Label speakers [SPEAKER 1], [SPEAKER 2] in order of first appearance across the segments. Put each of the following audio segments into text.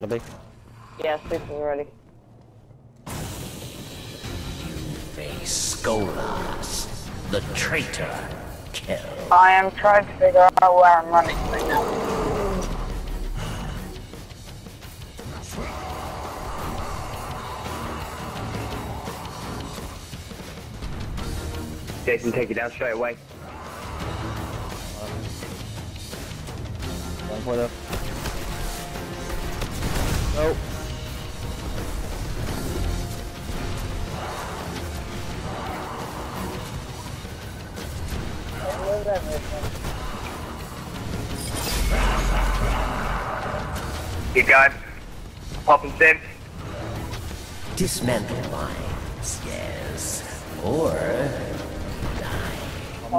[SPEAKER 1] Gonna be.
[SPEAKER 2] Yeah, sleep is ready.
[SPEAKER 3] Face Skolas, the traitor, kill.
[SPEAKER 2] I am trying to figure out where I'm running right now.
[SPEAKER 4] Jason, take it down straight away.
[SPEAKER 1] Going for the. Nope.
[SPEAKER 4] Keep going. Popping sim.
[SPEAKER 3] Dismantle mines, yes. Or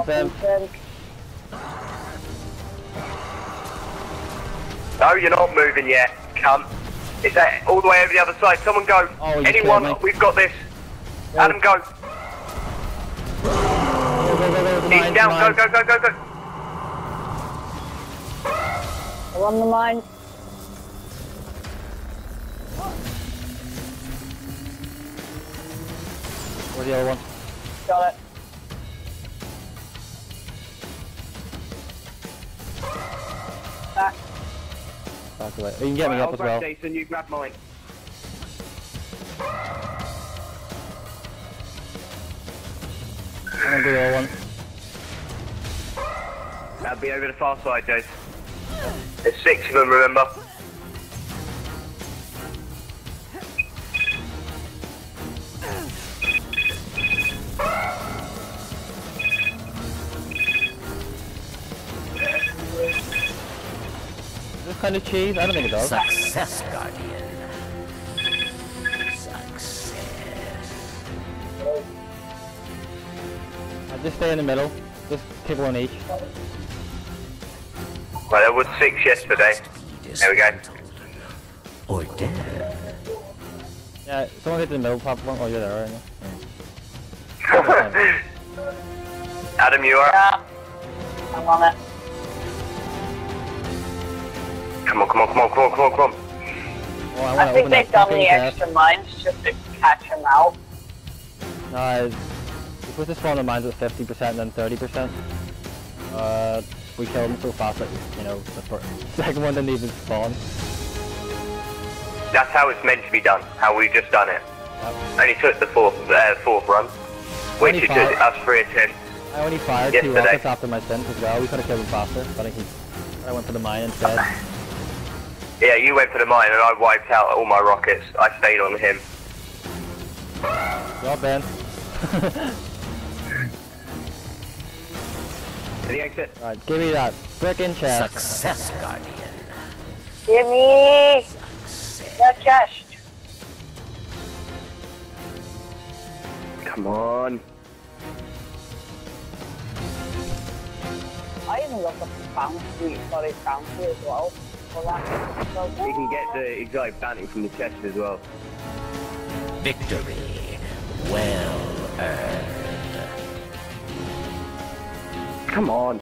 [SPEAKER 1] Them.
[SPEAKER 4] No, you're not moving yet. Come. Is that all the way over the other side? Someone go.
[SPEAKER 1] Oh,
[SPEAKER 4] Anyone,
[SPEAKER 1] killed
[SPEAKER 4] we've got this. Adam, go.
[SPEAKER 1] Go, go, go, go,
[SPEAKER 4] He's
[SPEAKER 1] mine,
[SPEAKER 4] down.
[SPEAKER 1] mine.
[SPEAKER 4] Go, go, go, go, go.
[SPEAKER 2] I'm on the mine.
[SPEAKER 1] Where's the other one?
[SPEAKER 2] Got it.
[SPEAKER 1] Away. You can get me
[SPEAKER 4] Right,
[SPEAKER 1] up
[SPEAKER 4] I'll
[SPEAKER 1] as
[SPEAKER 4] grab
[SPEAKER 1] well.
[SPEAKER 4] Jason, you grab mine.
[SPEAKER 1] I'm gonna do other one.
[SPEAKER 4] That'll be over the far side, Jason. There's six of them, remember?
[SPEAKER 1] Kind of cheese? I don't think it does.
[SPEAKER 3] success, Guardian. Success.
[SPEAKER 1] Uh, just stay in the middle. Just take one each.
[SPEAKER 4] Well, there was six yesterday. There we go.
[SPEAKER 3] Or death.
[SPEAKER 1] Yeah, someone hit the middle top one. Oh, you're there, aren't you?
[SPEAKER 4] Adam, you are?
[SPEAKER 2] Yeah. I'm on it.
[SPEAKER 4] Come on, come on, come on, come on, come on, come on.
[SPEAKER 1] Oh, I,
[SPEAKER 2] I think they've done the
[SPEAKER 1] chest.
[SPEAKER 2] extra mines just to catch him out.
[SPEAKER 1] No, you're supposed to spawn the mines at 50% and then 30%. Uh, we killed them so fast that, you know, the first, second one didn't even spawn.
[SPEAKER 4] That's how it's meant to be done. How we've just done it.
[SPEAKER 1] Yep.
[SPEAKER 4] Only took the fourth, uh, fourth run, which is
[SPEAKER 1] 25.
[SPEAKER 4] just us three attempts.
[SPEAKER 1] I only fired two rockets after my stint as well. We could have killed him faster, but I think he, I went for the mine instead.
[SPEAKER 4] Yeah, you went for the mine and I wiped out all my rockets. I stayed on him.
[SPEAKER 1] Job, Ben.
[SPEAKER 4] Did he exit?
[SPEAKER 1] Alright, give me that frickin' chest.
[SPEAKER 3] Success, Guardian.
[SPEAKER 2] Give me that chest.
[SPEAKER 4] Come on.
[SPEAKER 2] I even got the bouncy, sorry, bouncy as well. For that. So,
[SPEAKER 4] You can get the exotic bounty from the chest as well.
[SPEAKER 3] Victory. Well earned.
[SPEAKER 4] Come on.